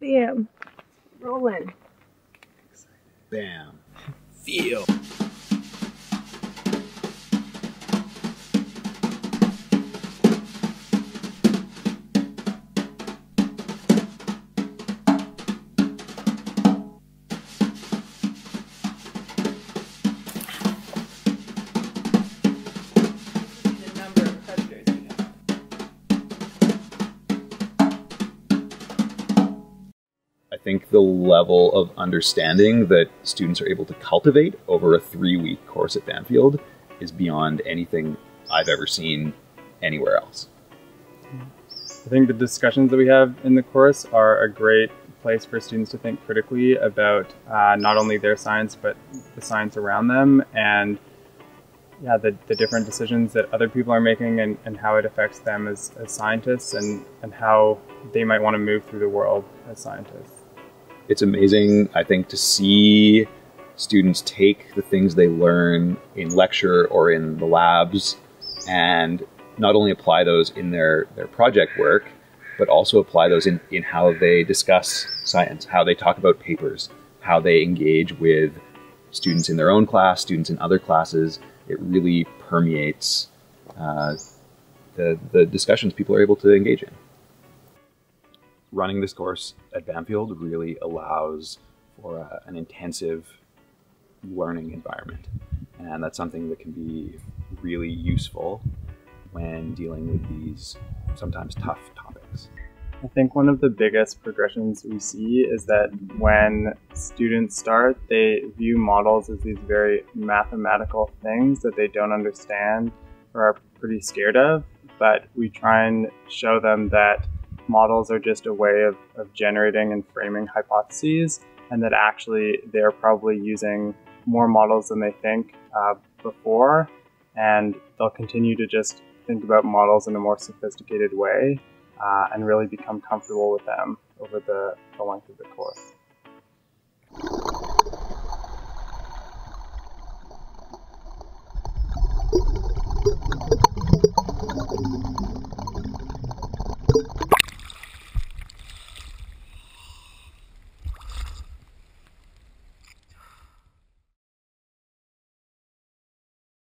Bam. Rolling. Bam. Feel. I think the level of understanding that students are able to cultivate over a three week course at Bamfield is beyond anything I've ever seen anywhere else. I think the discussions that we have in the course are a great place for students to think critically about uh, not only their science but the science around them and yeah the, the different decisions that other people are making and, and how it affects them as, as scientists and, and how they might want to move through the world as scientists. It's amazing, I think, to see students take the things they learn in lecture or in the labs and not only apply those in their, their project work, but also apply those in, in how they discuss science, how they talk about papers, how they engage with students in their own class, students in other classes. It really permeates uh, the, the discussions people are able to engage in. Running this course at Bamfield really allows for a, an intensive learning environment. And that's something that can be really useful when dealing with these sometimes tough topics. I think one of the biggest progressions we see is that when students start, they view models as these very mathematical things that they don't understand or are pretty scared of. But we try and show them that models are just a way of, of generating and framing hypotheses, and that actually they're probably using more models than they think uh, before, and they'll continue to just think about models in a more sophisticated way uh, and really become comfortable with them over the, the length of the course.